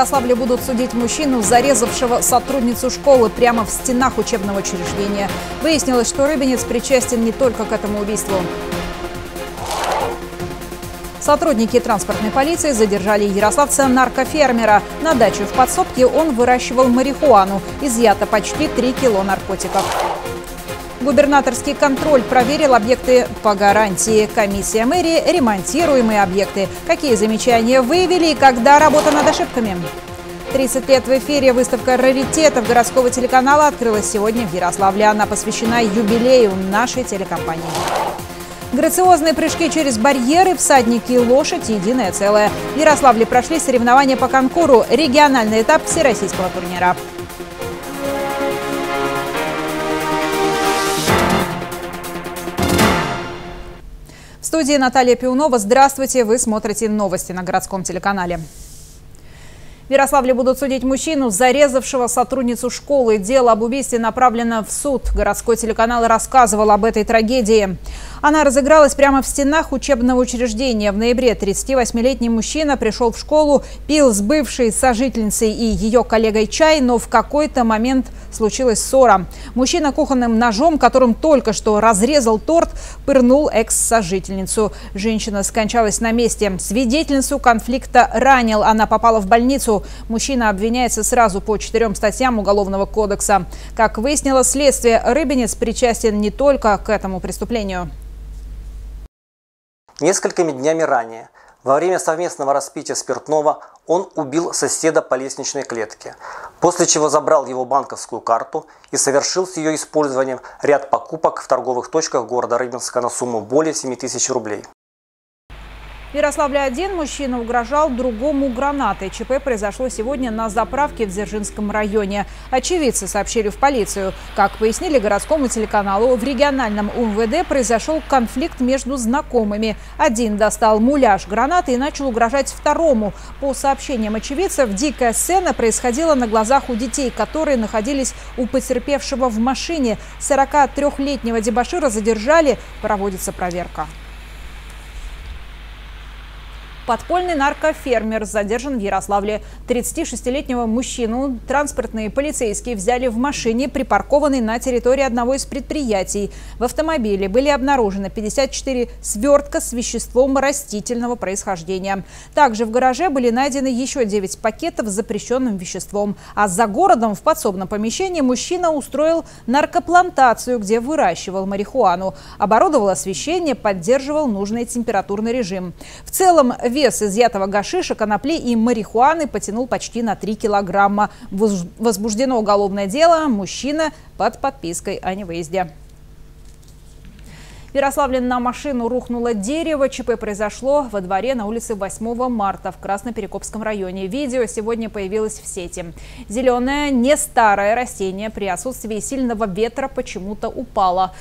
Ярославле будут судить мужчину, зарезавшего сотрудницу школы прямо в стенах учебного учреждения. Выяснилось, что Рыбинец причастен не только к этому убийству. Сотрудники транспортной полиции задержали ярославца наркофермера. На даче в подсобке он выращивал марихуану. Изъято почти 3 кило наркотиков. Губернаторский контроль проверил объекты по гарантии. Комиссия мэрии – ремонтируемые объекты. Какие замечания выявили и когда работа над ошибками? 30 лет в эфире. Выставка раритетов городского телеканала открылась сегодня в Ярославле. Она посвящена юбилею нашей телекомпании. Грациозные прыжки через барьеры, всадники и лошадь – единое целое. В Ярославле прошли соревнования по конкуру, региональный этап всероссийского турнира. Студии Наталья Пиунова. Здравствуйте. Вы смотрите новости на городском телеканале. В Ярославле будут судить мужчину, зарезавшего сотрудницу школы. Дело об убийстве направлено в суд. Городской телеканал рассказывал об этой трагедии. Она разыгралась прямо в стенах учебного учреждения. В ноябре 38-летний мужчина пришел в школу, пил с бывшей сожительницей и ее коллегой чай, но в какой-то момент случилась ссора. Мужчина кухонным ножом, которым только что разрезал торт, пырнул экс-сожительницу. Женщина скончалась на месте. Свидетельницу конфликта ранил. Она попала в больницу. Мужчина обвиняется сразу по четырем статьям Уголовного кодекса. Как выяснило следствие, Рыбинец причастен не только к этому преступлению. Несколькими днями ранее, во время совместного распития спиртного, он убил соседа по лестничной клетке, после чего забрал его банковскую карту и совершил с ее использованием ряд покупок в торговых точках города Рыбинска на сумму более 7 тысяч рублей. В Ярославле-1 мужчина угрожал другому гранатой. ЧП произошло сегодня на заправке в Дзержинском районе. Очевидцы сообщили в полицию. Как пояснили городскому телеканалу, в региональном УМВД произошел конфликт между знакомыми. Один достал муляж гранаты и начал угрожать второму. По сообщениям очевидцев, дикая сцена происходила на глазах у детей, которые находились у потерпевшего в машине. 43-летнего дебашира задержали. Проводится проверка. Подпольный наркофермер задержан в Ярославле. 36-летнего мужчину транспортные полицейские взяли в машине, припаркованной на территории одного из предприятий. В автомобиле были обнаружены 54 свертка с веществом растительного происхождения. Также в гараже были найдены еще 9 пакетов с запрещенным веществом. А за городом в подсобном помещении мужчина устроил наркоплантацию, где выращивал марихуану. Оборудовал освещение, поддерживал нужный температурный режим. В целом, Вес изъятого гашиша, конопли и марихуаны потянул почти на 3 килограмма. Возбуждено уголовное дело. Мужчина под подпиской о невыезде. В Ярославле на машину рухнуло дерево. ЧП произошло во дворе на улице 8 марта в Красноперекопском районе. Видео сегодня появилось в сети. Зеленое, не старое растение при отсутствии сильного ветра почему-то упало.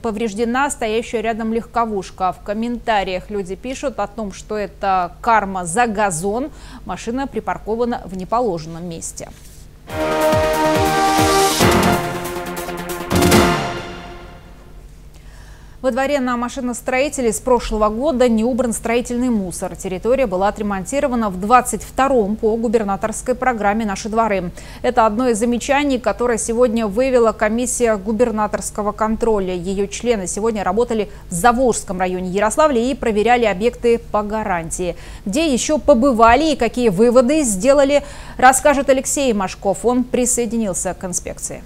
Повреждена стоящая рядом легковушка. В комментариях люди пишут о том, что это карма за газон. Машина припаркована в неположенном месте. Во дворе на машиностроителей с прошлого года не убран строительный мусор. Территория была отремонтирована в 22-м по губернаторской программе «Наши дворы». Это одно из замечаний, которое сегодня вывела комиссия губернаторского контроля. Ее члены сегодня работали в Заволжском районе Ярославля и проверяли объекты по гарантии. Где еще побывали и какие выводы сделали, расскажет Алексей Машков. Он присоединился к инспекции.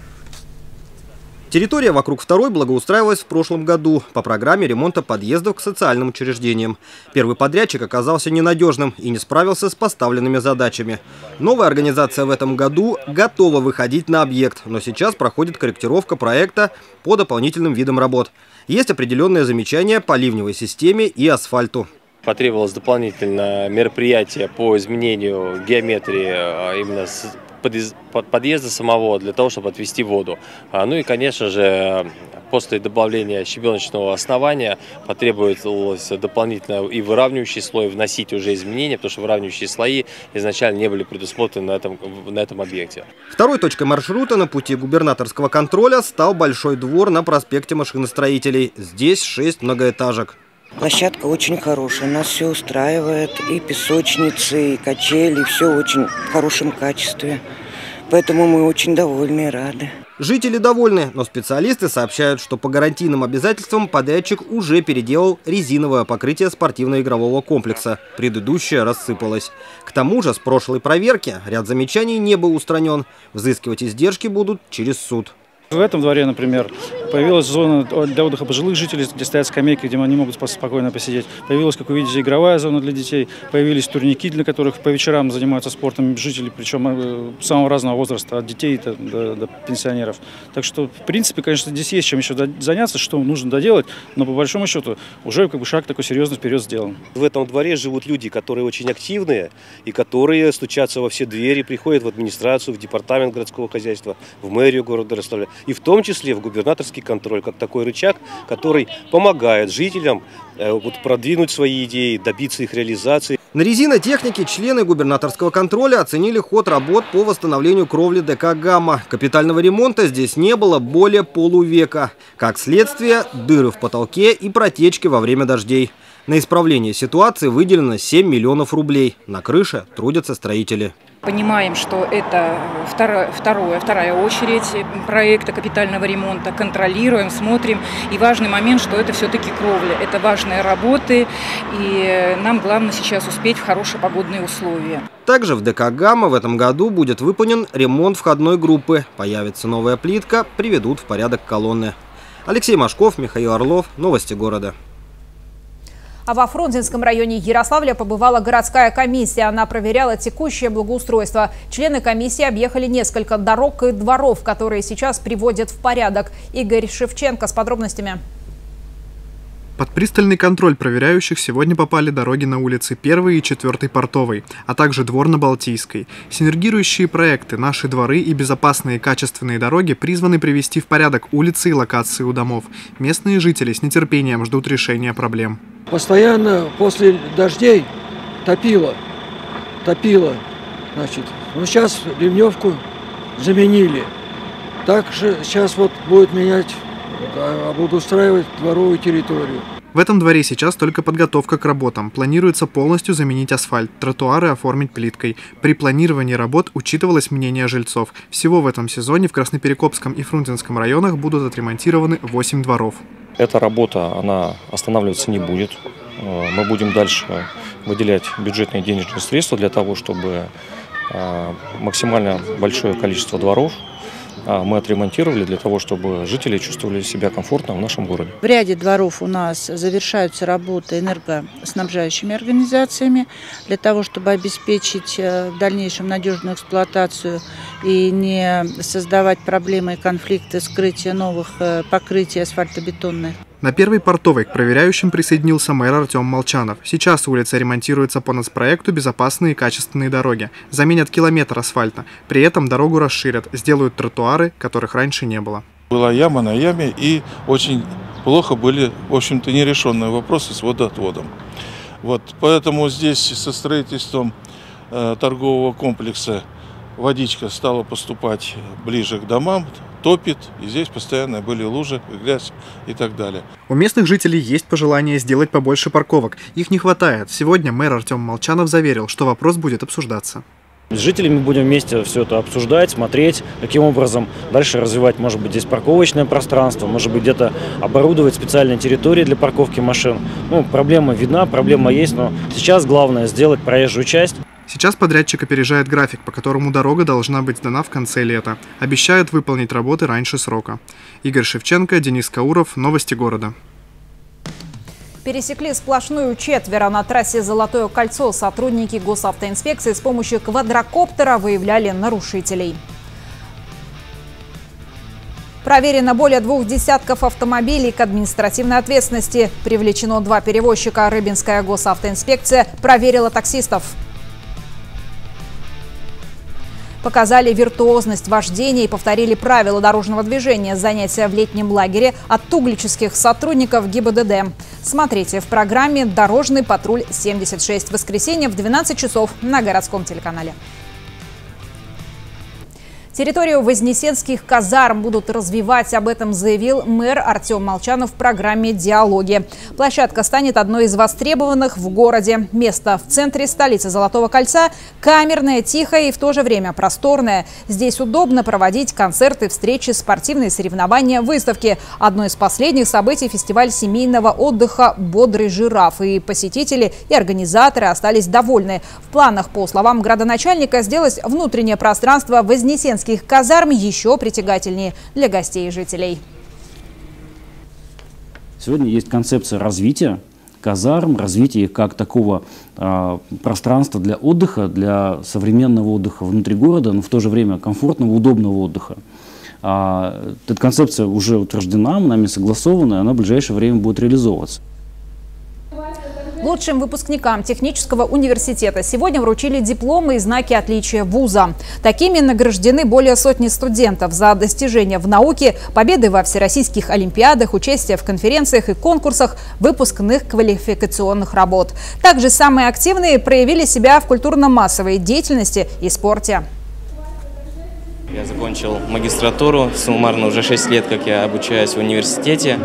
Территория вокруг второй благоустраивалась в прошлом году по программе ремонта подъездов к социальным учреждениям. Первый подрядчик оказался ненадежным и не справился с поставленными задачами. Новая организация в этом году готова выходить на объект, но сейчас проходит корректировка проекта по дополнительным видам работ. Есть определенные замечания по ливневой системе и асфальту потребовалось дополнительное мероприятие по изменению геометрии а именно подъезда самого для того, чтобы отвести воду. А, ну и, конечно же, после добавления щебеночного основания потребовалось дополнительно и выравнивающий слой вносить уже изменения, потому что выравнивающие слои изначально не были предусмотрены на этом, на этом объекте. Второй точкой маршрута на пути губернаторского контроля стал Большой двор на проспекте машиностроителей. Здесь шесть многоэтажек. Площадка очень хорошая, нас все устраивает. И песочницы, и качели, все очень в хорошем качестве. Поэтому мы очень довольны и рады. Жители довольны, но специалисты сообщают, что по гарантийным обязательствам подрядчик уже переделал резиновое покрытие спортивно-игрового комплекса. Предыдущее рассыпалось. К тому же с прошлой проверки ряд замечаний не был устранен. Взыскивать издержки будут через суд. В этом дворе, например, появилась зона для отдыха пожилых жителей, где стоят скамейки, где они могут спокойно посидеть. Появилась, как вы видите, игровая зона для детей. Появились турники, для которых по вечерам занимаются спортом жители, причем э, самого разного возраста, от детей до, до, до пенсионеров. Так что, в принципе, конечно, здесь есть чем еще заняться, что нужно доделать, но по большому счету уже как бы шаг такой серьезный вперед сделан. В этом дворе живут люди, которые очень активные и которые стучатся во все двери, приходят в администрацию, в департамент городского хозяйства, в мэрию города Ростова и в том числе в губернаторский контроль, как такой рычаг, который помогает жителям э, вот, продвинуть свои идеи, добиться их реализации. На резинотехнике члены губернаторского контроля оценили ход работ по восстановлению кровли ДК «Гамма». Капитального ремонта здесь не было более полувека. Как следствие, дыры в потолке и протечки во время дождей. На исправление ситуации выделено 7 миллионов рублей. На крыше трудятся строители. Понимаем, что это вторая, вторая, вторая очередь проекта капитального ремонта. Контролируем, смотрим. И важный момент, что это все-таки кровля. Это важные работы. И нам главное сейчас успеть в хорошие погодные условия. Также в ДК «Гамма» в этом году будет выполнен ремонт входной группы. Появится новая плитка, приведут в порядок колонны. Алексей Машков, Михаил Орлов. Новости города. А во Фрунзенском районе Ярославля побывала городская комиссия. Она проверяла текущее благоустройство. Члены комиссии объехали несколько дорог и дворов, которые сейчас приводят в порядок. Игорь Шевченко с подробностями. Под пристальный контроль проверяющих сегодня попали дороги на улице 1 и 4 Портовой, а также двор на Балтийской. Синергирующие проекты «Наши дворы» и безопасные качественные дороги призваны привести в порядок улицы и локации у домов. Местные жители с нетерпением ждут решения проблем. Постоянно после дождей топило, топило, значит. Ну, сейчас ливневку заменили. Так же сейчас вот будет менять, обустраивать дворовую территорию. В этом дворе сейчас только подготовка к работам. Планируется полностью заменить асфальт, тротуары оформить плиткой. При планировании работ учитывалось мнение жильцов. Всего в этом сезоне в Красноперекопском и Фрунзенском районах будут отремонтированы 8 дворов. Эта работа, она останавливаться не будет. Э, мы будем дальше выделять бюджетные денежные средства для того, чтобы э, максимально большое количество дворов мы отремонтировали для того, чтобы жители чувствовали себя комфортно в нашем городе. В ряде дворов у нас завершаются работы энергоснабжающими организациями для того, чтобы обеспечить в дальнейшем надежную эксплуатацию и не создавать проблемы и конфликты скрытия новых э, покрытий асфальтобетонных. На первой портовой к проверяющим присоединился мэр Артем Молчанов. Сейчас улица ремонтируется по нацпроекту «Безопасные и качественные дороги». Заменят километр асфальта. При этом дорогу расширят, сделают тротуары, которых раньше не было. Была яма на яме и очень плохо были, в общем-то, нерешенные вопросы с водоотводом. Вот, поэтому здесь со строительством э, торгового комплекса водичка стала поступать ближе к домам, топит, и здесь постоянно были лужи, грязь и так далее. У местных жителей есть пожелание сделать побольше парковок. Их не хватает. Сегодня мэр Артем Молчанов заверил, что вопрос будет обсуждаться. С жителями будем вместе все это обсуждать, смотреть, каким образом дальше развивать, может быть, здесь парковочное пространство, может быть, где-то оборудовать специальные территории для парковки машин. Ну, проблема видна, проблема есть, но сейчас главное сделать проезжую часть. Сейчас подрядчик опережает график, по которому дорога должна быть сдана в конце лета. Обещают выполнить работы раньше срока. Игорь Шевченко, Денис Кауров. Новости города. Пересекли сплошную четверо на трассе «Золотое кольцо». Сотрудники госавтоинспекции с помощью квадрокоптера выявляли нарушителей. Проверено более двух десятков автомобилей к административной ответственности. Привлечено два перевозчика. Рыбинская госавтоинспекция проверила таксистов. Показали виртуозность вождения и повторили правила дорожного движения. Занятия в летнем лагере от туглических сотрудников ГИБДД. Смотрите в программе «Дорожный патруль 76» в воскресенье в 12 часов на городском телеканале. Территорию Вознесенских казарм будут развивать. Об этом заявил мэр Артем Молчанов в программе «Диалоги». Площадка станет одной из востребованных в городе. Место в центре столицы Золотого кольца – камерное, тихое и в то же время просторное. Здесь удобно проводить концерты, встречи, спортивные соревнования, выставки. Одно из последних событий – фестиваль семейного отдыха «Бодрый жираф». И посетители, и организаторы остались довольны. В планах, по словам градоначальника, сделать внутреннее пространство Вознесенских воинских казарм еще притягательнее для гостей и жителей. Сегодня есть концепция развития казарм, развития их как такого э, пространства для отдыха, для современного отдыха внутри города, но в то же время комфортного, удобного отдыха. А, эта концепция уже утверждена, нами согласована, и она в ближайшее время будет реализовываться. Лучшим выпускникам технического университета сегодня вручили дипломы и знаки отличия вуза. Такими награждены более сотни студентов за достижения в науке, победы во всероссийских олимпиадах, участие в конференциях и конкурсах выпускных квалификационных работ. Также самые активные проявили себя в культурно-массовой деятельности и спорте. Я закончил магистратуру, суммарно уже 6 лет, как я обучаюсь в университете.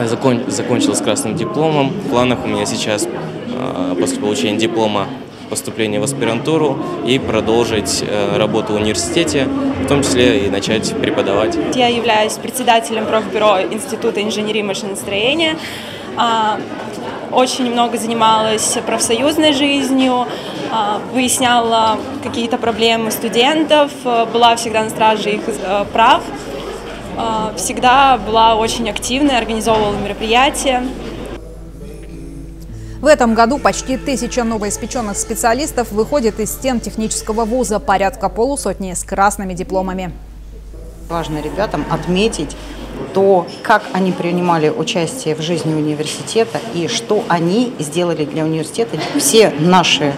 Закон, закончил с красным дипломом. В планах у меня сейчас а, после получения диплома поступление в аспирантуру и продолжить э, работу в университете, в том числе и начать преподавать. Я являюсь председателем профбюро Института инженерии и машиностроения. А, очень много занималась профсоюзной жизнью, а, выясняла какие-то проблемы студентов, была всегда на страже их э, прав. А, всегда была очень активной, организовывала мероприятия. В этом году почти тысяча новоиспеченных специалистов выходит из стен технического вуза, порядка полусотни с красными дипломами. Важно ребятам отметить то, как они принимали участие в жизни университета и что они сделали для университета. Все наши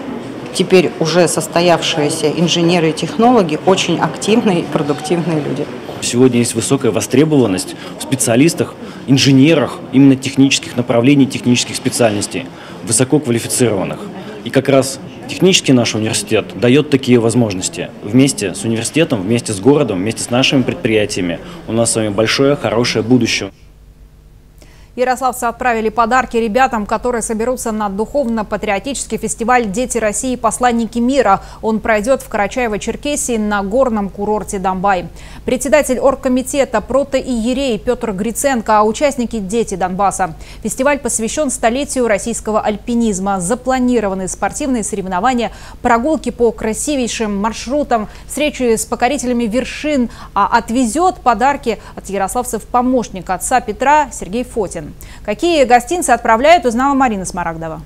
теперь уже состоявшиеся инженеры и технологи очень активные и продуктивные люди. Сегодня есть высокая востребованность в специалистах, инженерах именно технических направлений, технических специальностей, высококвалифицированных. И как раз технический наш университет дает такие возможности. Вместе с университетом, вместе с городом, вместе с нашими предприятиями у нас с вами большое, хорошее будущее. Ярославцы отправили подарки ребятам, которые соберутся на духовно-патриотический фестиваль «Дети России. Посланники мира». Он пройдет в Карачаево-Черкесии на горном курорте Донбай. Председатель оргкомитета протоиерей Петр Гриценко, а участники «Дети Донбасса». Фестиваль посвящен столетию российского альпинизма. Запланированы спортивные соревнования, прогулки по красивейшим маршрутам, встречи с покорителями вершин, а отвезет подарки от ярославцев помощник отца Петра Сергей Фотин. Какие гостинцы отправляют, узнала Марина Смарагдова.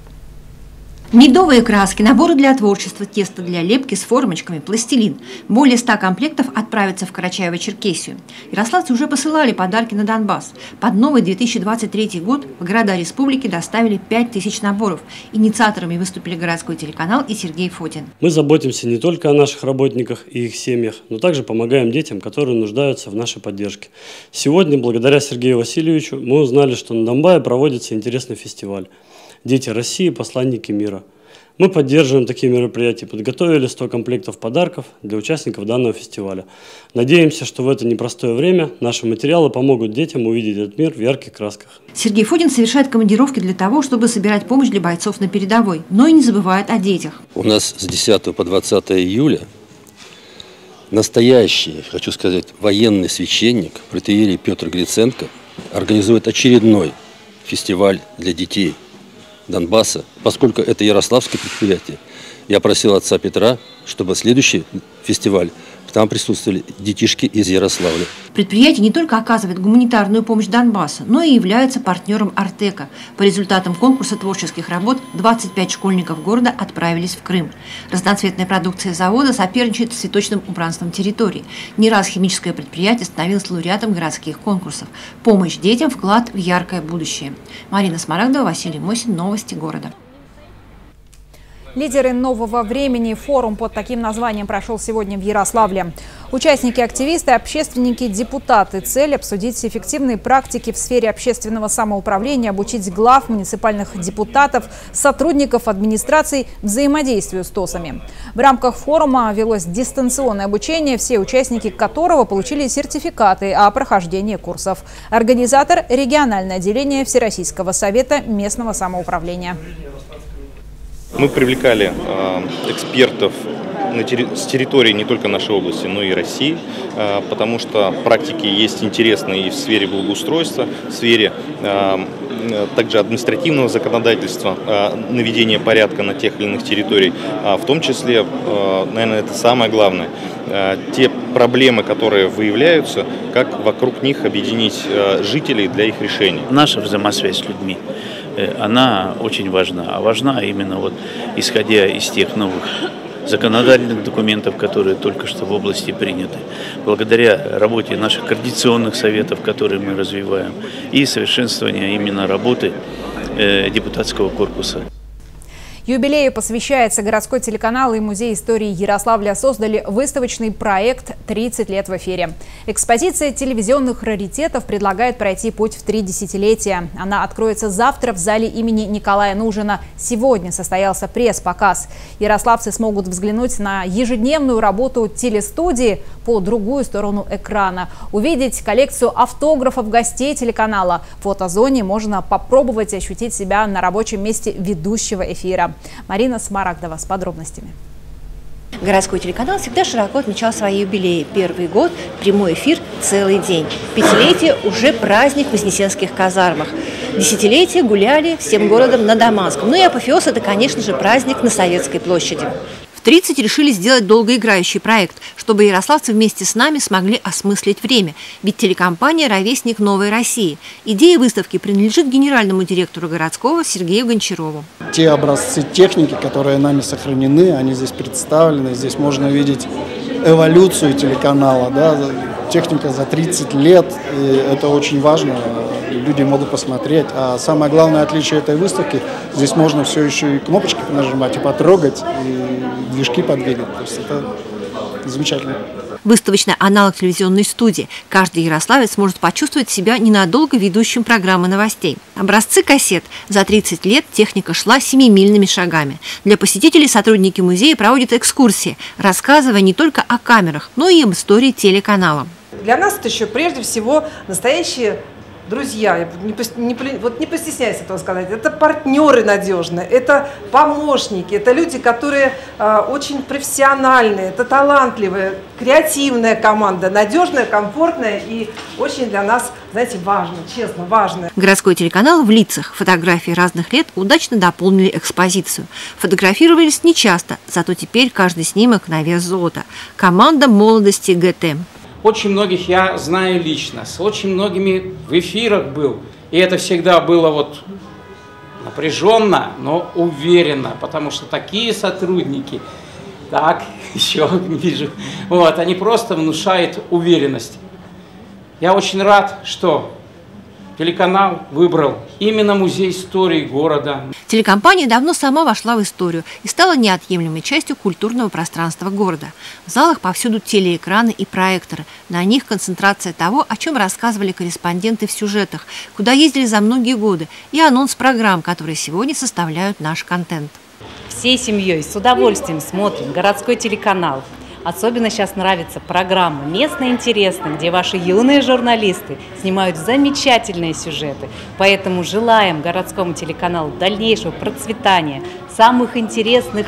Медовые краски, наборы для творчества, тесто для лепки с формочками, пластилин. Более 100 комплектов отправятся в Карачаево-Черкесию. Ярославцы уже посылали подарки на Донбасс. Под новый 2023 год в города республики доставили 5000 наборов. Инициаторами выступили городской телеканал и Сергей Фотин. Мы заботимся не только о наших работниках и их семьях, но также помогаем детям, которые нуждаются в нашей поддержке. Сегодня, благодаря Сергею Васильевичу, мы узнали, что на Донбайе проводится интересный фестиваль. «Дети России. Посланники мира». Мы поддерживаем такие мероприятия, подготовили 100 комплектов подарков для участников данного фестиваля. Надеемся, что в это непростое время наши материалы помогут детям увидеть этот мир в ярких красках. Сергей Фудин совершает командировки для того, чтобы собирать помощь для бойцов на передовой, но и не забывает о детях. У нас с 10 по 20 июля настоящий, хочу сказать, военный священник, протеерей Петр Гриценко, организует очередной фестиваль для детей – Донбасса, поскольку это ярославское предприятие, я просил отца Петра, чтобы следующий фестиваль там присутствовали детишки из Ярославля. Предприятие не только оказывает гуманитарную помощь Донбассу, но и является партнером Артека. По результатам конкурса творческих работ 25 школьников города отправились в Крым. Разноцветная продукция завода соперничает с цветочным убранством территории. Не раз химическое предприятие становилось лауреатом городских конкурсов. Помощь детям – вклад в яркое будущее. Марина Смарагдова, Василий Мосин. Новости города. Лидеры нового времени. Форум под таким названием прошел сегодня в Ярославле. Участники, активисты, общественники, депутаты. Цель – обсудить эффективные практики в сфере общественного самоуправления, обучить глав муниципальных депутатов, сотрудников администраций взаимодействию с ТОСами. В рамках форума велось дистанционное обучение, все участники которого получили сертификаты о прохождении курсов. Организатор – региональное отделение Всероссийского совета местного самоуправления. Мы привлекали э, экспертов с территории не только нашей области, но и России, э, потому что практики есть интересные и в сфере благоустройства, в сфере э, также административного законодательства, наведения порядка на тех или иных территориях, а в том числе, наверное, это самое главное, те проблемы, которые выявляются, как вокруг них объединить жителей для их решения. Наша взаимосвязь с людьми – она очень важна. А важна именно вот исходя из тех новых законодательных документов, которые только что в области приняты, благодаря работе наших координационных советов, которые мы развиваем, и совершенствования именно работы э, депутатского корпуса. Юбилею посвящается городской телеканал и музей истории Ярославля создали выставочный проект «30 лет в эфире». Экспозиция телевизионных раритетов предлагает пройти путь в три десятилетия. Она откроется завтра в зале имени Николая Нужина. Сегодня состоялся пресс-показ. Ярославцы смогут взглянуть на ежедневную работу телестудии по другую сторону экрана, увидеть коллекцию автографов гостей телеканала. В фотозоне можно попробовать ощутить себя на рабочем месте ведущего эфира. Марина Смарагдова с подробностями. Городской телеканал всегда широко отмечал свои юбилеи. Первый год – прямой эфир целый день. Пятилетие – уже праздник в Вознесенских казармах. Десятилетие гуляли всем городом на Даманском. Ну и апофеоз – это, конечно же, праздник на Советской площади. В 30 решили сделать долгоиграющий проект, чтобы ярославцы вместе с нами смогли осмыслить время. Ведь телекомпания «Ровесник Новой России». Идея выставки принадлежит генеральному директору городского Сергею Гончарову. Те образцы техники, которые нами сохранены, они здесь представлены. Здесь можно видеть эволюцию телеканала. Да? Техника за 30 лет, это очень важно люди могут посмотреть. А самое главное отличие этой выставки, здесь можно все еще и кнопочки нажимать, и потрогать, и движки подвигать. То есть это замечательно. Выставочный аналог телевизионной студии. Каждый ярославец может почувствовать себя ненадолго ведущим программы новостей. Образцы кассет. За 30 лет техника шла семимильными шагами. Для посетителей сотрудники музея проводят экскурсии, рассказывая не только о камерах, но и об истории телеканала. Для нас это еще прежде всего настоящие друзья, не, не, вот не постесняйся этого сказать, это партнеры надежные, это помощники, это люди, которые э, очень профессиональные, это талантливые, креативная команда, надежная, комфортная и очень для нас, знаете, важно, честно, важно. Городской телеканал в лицах. Фотографии разных лет удачно дополнили экспозицию. Фотографировались нечасто, зато теперь каждый снимок на вес золота. Команда молодости ГТ. Очень многих я знаю лично, с очень многими в эфирах был. И это всегда было вот напряженно, но уверенно, потому что такие сотрудники, так, еще вижу, вот, они просто внушают уверенность. Я очень рад, что телеканал выбрал именно музей истории города. Телекомпания давно сама вошла в историю и стала неотъемлемой частью культурного пространства города. В залах повсюду телеэкраны и проекторы. На них концентрация того, о чем рассказывали корреспонденты в сюжетах, куда ездили за многие годы, и анонс программ, которые сегодня составляют наш контент. Всей семьей с удовольствием смотрим городской телеканал. Особенно сейчас нравится программа «Местно интересно», где ваши юные журналисты снимают замечательные сюжеты. Поэтому желаем городскому телеканалу дальнейшего процветания, самых интересных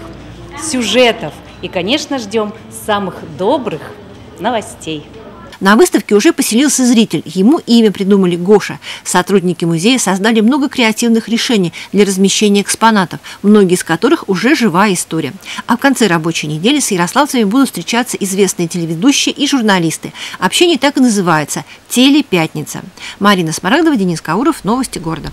сюжетов и, конечно, ждем самых добрых новостей. На выставке уже поселился зритель. Ему имя придумали Гоша. Сотрудники музея создали много креативных решений для размещения экспонатов, многие из которых уже живая история. А в конце рабочей недели с ярославцами будут встречаться известные телеведущие и журналисты. Общение так и называется – «Телепятница». Марина Смарагдова, Денис Кауров. Новости города.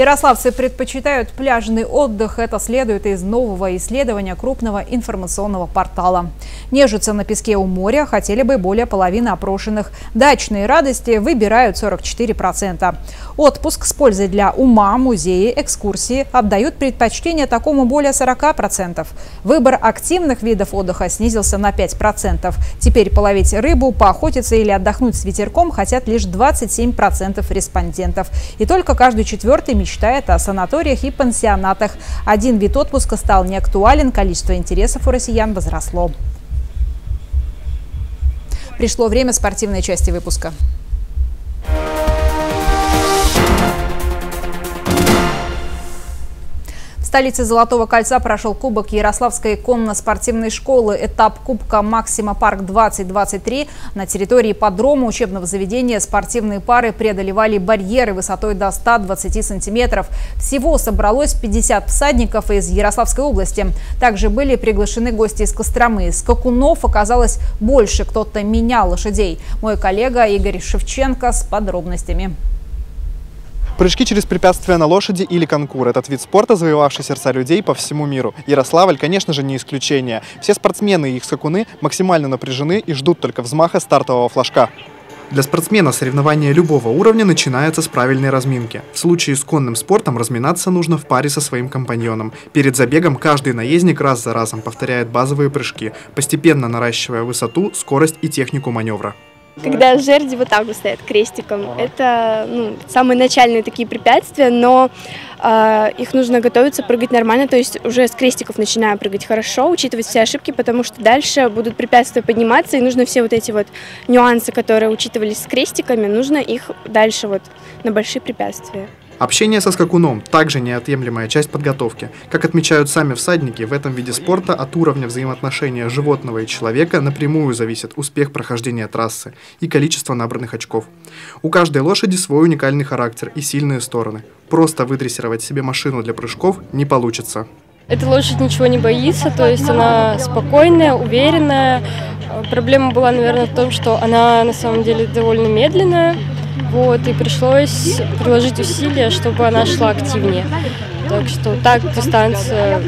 Ярославцы предпочитают пляжный отдых. Это следует из нового исследования крупного информационного портала. Нежиться на песке у моря хотели бы более половины опрошенных. Дачные радости выбирают 44%. Отпуск с пользой для ума, музеи, экскурсии отдают предпочтение такому более 40%. Выбор активных видов отдыха снизился на 5%. Теперь половить рыбу, поохотиться или отдохнуть с ветерком хотят лишь 27% респондентов. И только каждый четвертый мечтает мечтает о санаториях и пансионатах. Один вид отпуска стал неактуален, количество интересов у россиян возросло. Пришло время спортивной части выпуска. Столице Золотого кольца прошел Кубок Ярославской конно-спортивной школы. Этап Кубка Максима Парк 2023. На территории подрома учебного заведения спортивные пары преодолевали барьеры высотой до 120 сантиметров. Всего собралось 50 всадников из Ярославской области. Также были приглашены гости из Костромы. Скакунов оказалось больше. Кто-то менял лошадей. Мой коллега Игорь Шевченко с подробностями. Прыжки через препятствия на лошади или конкур – этот вид спорта, завоевавший сердца людей по всему миру. Ярославль, конечно же, не исключение. Все спортсмены и их скакуны максимально напряжены и ждут только взмаха стартового флажка. Для спортсмена соревнования любого уровня начинаются с правильной разминки. В случае с конным спортом разминаться нужно в паре со своим компаньоном. Перед забегом каждый наездник раз за разом повторяет базовые прыжки, постепенно наращивая высоту, скорость и технику маневра. Когда жерди вот так вот стоят крестиком, это ну, самые начальные такие препятствия, но э, их нужно готовиться прыгать нормально, то есть уже с крестиков начинаем прыгать хорошо, учитывать все ошибки, потому что дальше будут препятствия подниматься, и нужно все вот эти вот нюансы, которые учитывались с крестиками, нужно их дальше вот на большие препятствия. Общение со скакуном – также неотъемлемая часть подготовки. Как отмечают сами всадники, в этом виде спорта от уровня взаимоотношения животного и человека напрямую зависит успех прохождения трассы и количество набранных очков. У каждой лошади свой уникальный характер и сильные стороны. Просто выдрессировать себе машину для прыжков не получится. Эта лошадь ничего не боится, то есть она спокойная, уверенная. Проблема была, наверное, в том, что она на самом деле довольно медленная, вот, и пришлось приложить усилия, чтобы она шла активнее. Так что так дистанция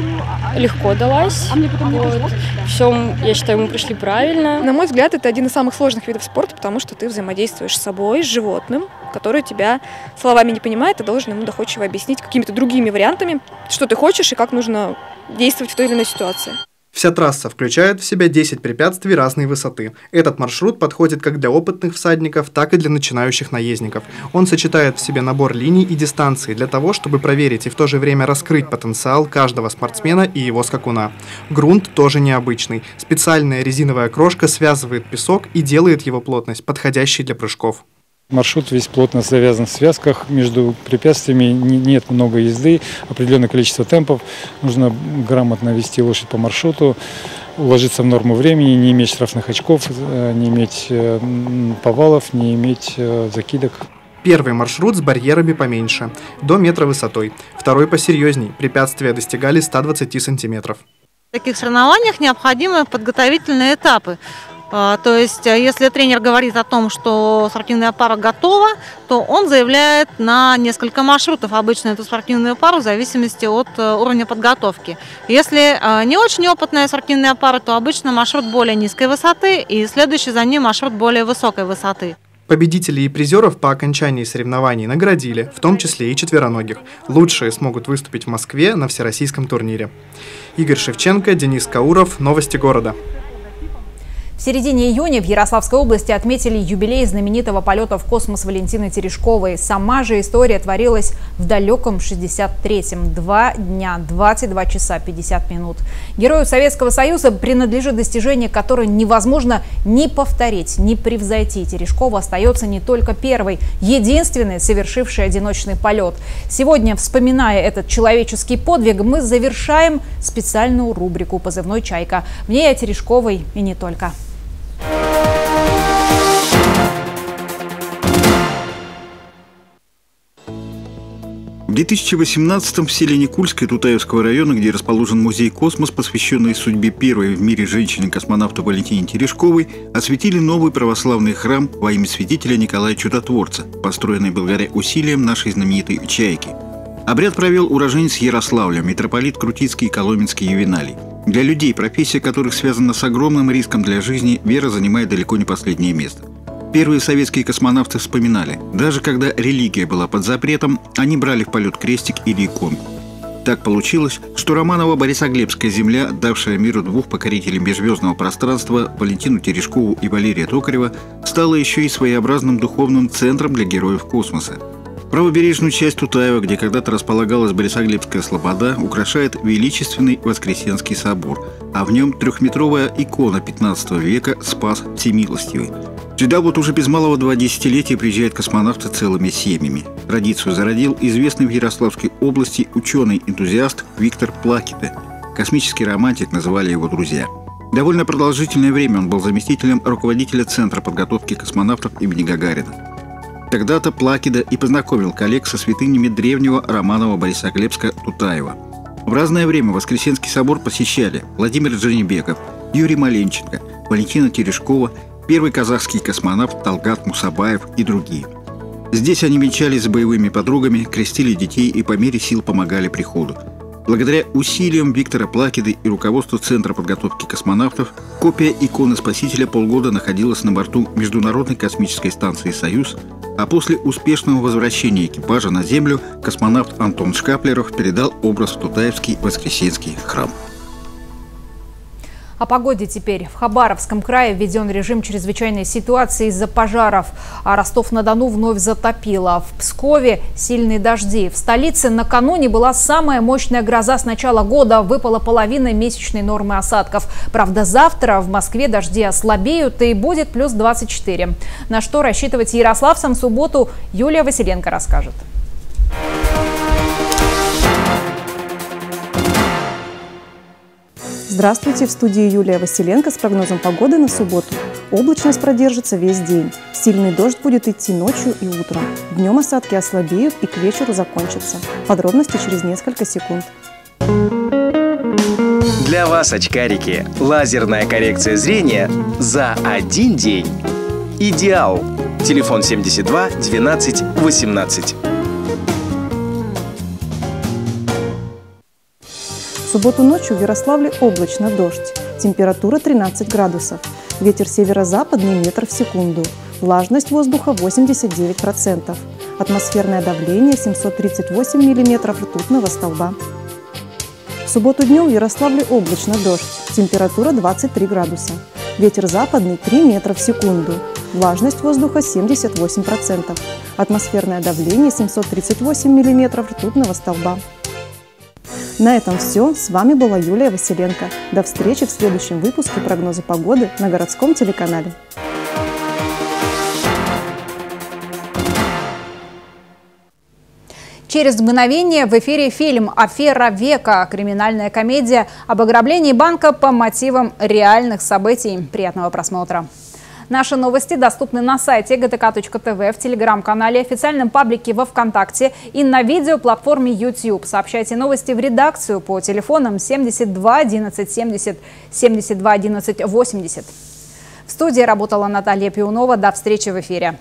легко далась. Вот. Всем, я считаю, мы пришли правильно. На мой взгляд, это один из самых сложных видов спорта, потому что ты взаимодействуешь с собой, с животным, который тебя словами не понимает, ты должен ему доходчиво объяснить какими-то другими вариантами, что ты хочешь и как нужно действовать в той или иной ситуации. Вся трасса включает в себя 10 препятствий разной высоты. Этот маршрут подходит как для опытных всадников, так и для начинающих наездников. Он сочетает в себе набор линий и дистанций для того, чтобы проверить и в то же время раскрыть потенциал каждого спортсмена и его скакуна. Грунт тоже необычный. Специальная резиновая крошка связывает песок и делает его плотность подходящей для прыжков. Маршрут весь плотно завязан в связках, между препятствиями нет много езды, определенное количество темпов. Нужно грамотно вести лошадь по маршруту, уложиться в норму времени, не иметь штрафных очков, э, не иметь э, повалов, не иметь э, закидок. Первый маршрут с барьерами поменьше, до метра высотой. Второй посерьезней, препятствия достигали 120 сантиметров. В таких соревнованиях необходимы подготовительные этапы. А, то есть, э, если тренер говорит о том, что спортивная пара готова, то он заявляет на несколько маршрутов обычно эту спортивную пару в зависимости от э, уровня подготовки. Если э, не очень опытная спортивная пара, то обычно маршрут более низкой высоты и следующий за ним маршрут более высокой высоты. Победителей и призеров по окончании соревнований наградили, в том числе и четвероногих. Лучшие смогут выступить в Москве на всероссийском турнире. Игорь Шевченко, Денис Кауров. Новости города. В середине июня в Ярославской области отметили юбилей знаменитого полета в космос Валентины Терешковой. Сама же история творилась в далеком 63-м. Два дня, 22 часа 50 минут. Герою Советского Союза принадлежит достижение, которое невозможно ни повторить, ни превзойти. Терешкова остается не только первой, единственной, совершившей одиночный полет. Сегодня, вспоминая этот человеческий подвиг, мы завершаем специальную рубрику «Позывной Чайка». В ней о Терешковой и не только. В 2018-м в селе Никульское Тутаевского района, где расположен музей «Космос», посвященный судьбе первой в мире женщины-космонавта Валентине Терешковой, осветили новый православный храм во имя святителя Николая Чудотворца, построенный благодаря усилиям нашей знаменитой «Чайки». Обряд провел уроженец Ярославля, митрополит Крутицкий и Коломенский Ювеналий. Для людей, профессия которых связана с огромным риском для жизни, вера занимает далеко не последнее место. Первые советские космонавты вспоминали, даже когда религия была под запретом, они брали в полет крестик или иконку. Так получилось, что Романово-Борисоглебская земля, давшая миру двух покорителей межзвездного пространства, Валентину Терешкову и Валерия Токарева, стала еще и своеобразным духовным центром для героев космоса. Правобережную часть Тутаева, где когда-то располагалась Борисоглебская слобода, украшает величественный Воскресенский собор, а в нем трехметровая икона 15 века «Спас Всемилостивый». Сюда вот уже без малого два десятилетия приезжают космонавты целыми семьями. Традицию зародил известный в Ярославской области ученый-энтузиаст Виктор Плакита. Космический романтик называли его друзья. Довольно продолжительное время он был заместителем руководителя Центра подготовки космонавтов имени Гагарина. Тогда-то Плакида и познакомил коллег со святынями древнего Романова Борисоглебска Тутаева. В разное время Воскресенский собор посещали Владимир Джанибеков, Юрий Маленченко, Валентина Терешкова – первый казахский космонавт Талгат Мусабаев и другие. Здесь они венчались с боевыми подругами, крестили детей и по мере сил помогали приходу. Благодаря усилиям Виктора Плакиды и руководству Центра подготовки космонавтов, копия иконы Спасителя полгода находилась на борту Международной космической станции «Союз», а после успешного возвращения экипажа на Землю космонавт Антон Шкаплеров передал образ в Тутаевский Воскресенский храм. О погоде теперь. В Хабаровском крае введен режим чрезвычайной ситуации из-за пожаров, а Ростов-на-Дону вновь затопило. В Пскове сильные дожди. В столице накануне была самая мощная гроза с начала года. Выпала половина месячной нормы осадков. Правда, завтра в Москве дожди ослабеют и будет плюс 24. На что рассчитывать ярославцам в субботу Юлия Василенко расскажет. Здравствуйте, в студии Юлия Василенко с прогнозом погоды на субботу. Облачность продержится весь день. Сильный дождь будет идти ночью и утром. Днем осадки ослабеют и к вечеру закончатся. Подробности через несколько секунд. Для вас, очкарики, лазерная коррекция зрения за один день. Идеал. Телефон 72 12 18. Субботу ночью в Ярославле облачно дождь. Температура 13 градусов. Ветер северо-западный метр в секунду. Влажность воздуха 89%. Атмосферное давление 738 миллиметров ртутного столба. В субботу днем в Ярославле облачно дождь. Температура 23 градуса. Ветер западный 3 метра в секунду. Влажность воздуха 78%. Атмосферное давление 738 миллиметров ртутного столба. На этом все. С вами была Юлия Василенко. До встречи в следующем выпуске прогноза погоды на городском телеканале. Через мгновение в эфире фильм «Афера века» – криминальная комедия об ограблении банка по мотивам реальных событий. Приятного просмотра! Наши новости доступны на сайте gtk.tv, в телеграм-канале, официальном паблике во Вконтакте и на видеоплатформе YouTube. Сообщайте новости в редакцию по телефонам 72 11 70 72 11 80. В студии работала Наталья Пиунова. До встречи в эфире.